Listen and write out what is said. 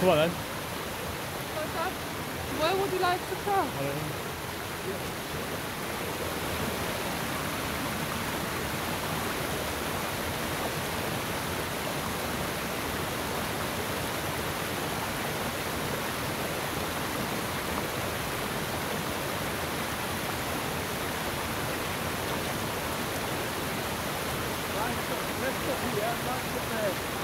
Come on then. Where would you like to go? Let's go here, not to bed.